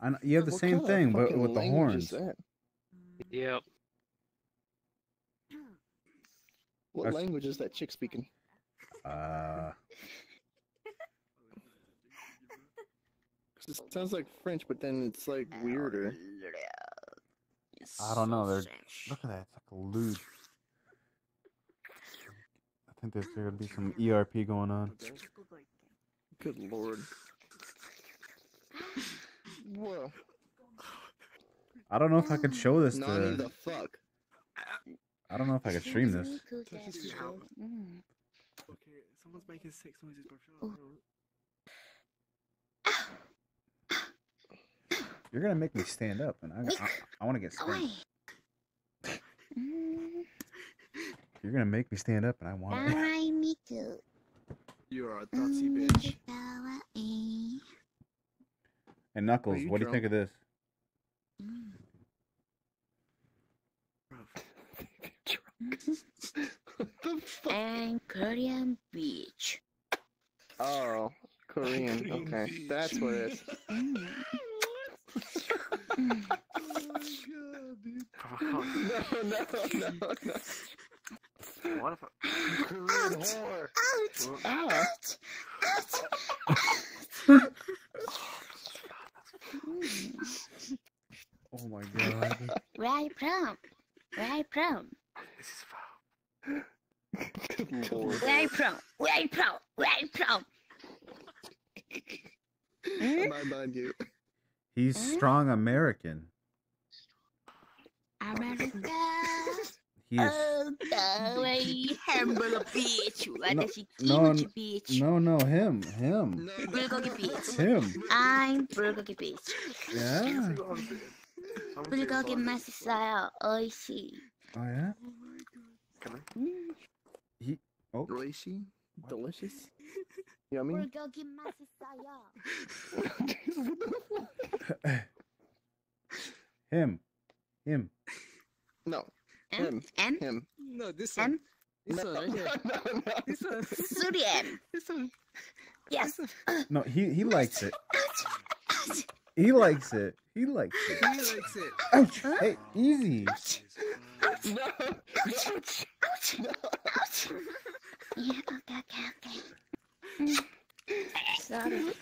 I know, you have the What same thing, but with the horns. Yep. What That's- language is that chick speaking? Uh, 'Cause It sounds like French, but then it's like weirder. I don't know. They're look at that. It's like a lewd. I think there's gonna be some ERP going on. Good lord. I don't know if I could show this to. the fuck. I don't know if I could stream this. Okay, someone's making sex noises. You're gonna make me stand up, and I I, I want to get stand. You're gonna make me stand up, and I want. You are a dirty bitch. And Knuckles, what do you think of this? Mm. the fuck? And Korean beach. Oh, Korean. Korean okay, beach. that's what it is. Mm. what? oh my god, dude. no, no, no, no. What if I... Korean whore? Out, out, out, out. Why my god. Where are you from? Where are you from? This is foul. Where are you from? Where are you from? Where are you from? I mind you. He's hmm? strong American. America. He is. Oh, the way humble a bitch. No, no, bitch? No, no, him, him. Bulgogi bitch. Him. I'm Bulgogi bitch. Yeah. We're gonna get 불고기 맛있어요. 오이시. Oh yeah. Oh Can I? He, oh. Oishi. Delicious. Yummy. 불고기 맛있어요. Him. Him. No. M? Him. M? Him. No, this one. M? This no. one right no, no, no. This one. Suryan. This one. Yes. No, he, he likes it. he likes it. He likes He it. likes it. Ouch! Hey, easy. Ouch. No, no. Ouch. Ouch. Ouch. Yeah, okay, okay, okay. Mm. Sorry.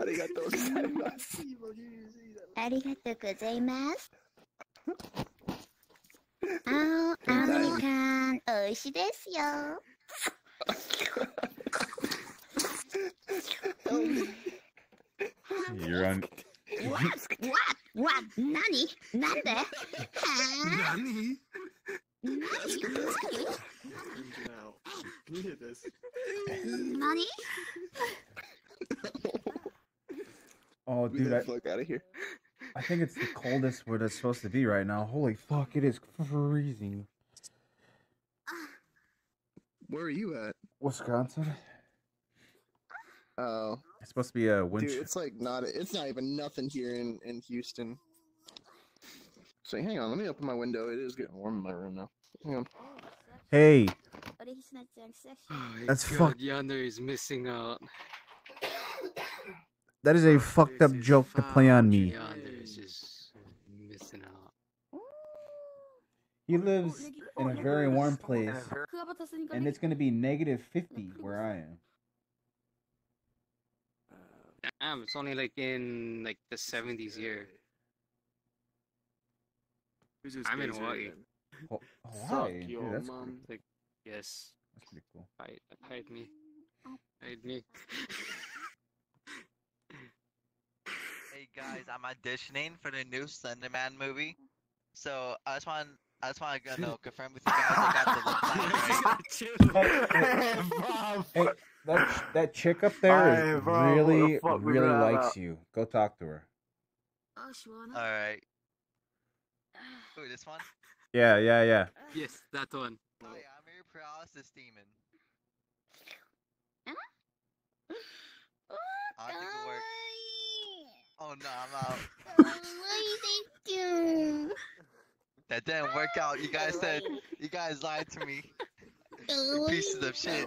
ありがとうございます。ありがとうございます。あー、アメリカン、美味しいですよ。You're on. What? What? What? Nani? Nande? Huh? Nani? Nani? Now, look at this. Nani? Oh, dude, I, fuck out of here. I think it's the coldest what it's supposed to be right now. Holy fuck, it is freezing. Ah. Where are you at? Wisconsin. Oh, it's supposed to be a wind. Dude, it's like not. It's not even nothing here in in Houston. So hang on, let me open my window. It is getting warm in my room now. Hang on. Hey. Oh, That's fucked. Yonder is missing out. That is a fucked up joke to play on me. He lives in a very warm place, and it's gonna be negative 50 where I am. Damn, it's only like in like the 70s here. Who's this I'm in Hawaii. again? Oh, Suck Hawaii. Dude, your that's, mom. pretty, Like, yes, that's pretty cool. hide, hide me, hide me. Hey guys, I'm auditioning for the new Slenderman movie. So I just want I just want to know confirm with you guys I got the look like, right? Hey, that that chick up there really really likes about? you. Go talk to her. All right. Ooh, this one. Yeah, yeah, yeah. Yes, that one. Oh, I'm your paralysis demon. I think it. Oh no, I'm out. Thank you. That didn't work out. You guys said you guys lied to me. Pieces of shit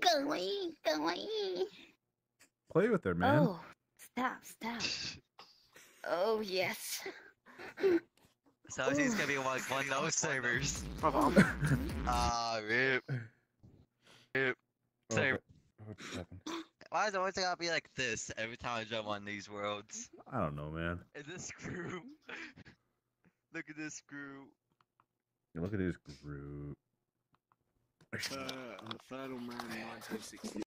kawaii, kawaii. Play with her, man. Oh, stop, stop. oh, yes. So obviously it's gonna be like one of those servers. Ah, rip. Rip. Server. Why is it always gotta be like this every time I jump on these worlds? I don't know, man. Is this screw? look at this screw. Look at this group. Uh, Final Man in 1960.